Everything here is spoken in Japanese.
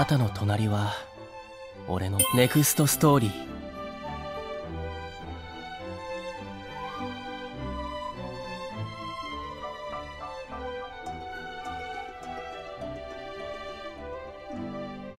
あなたの隣は俺のネクストストーリー。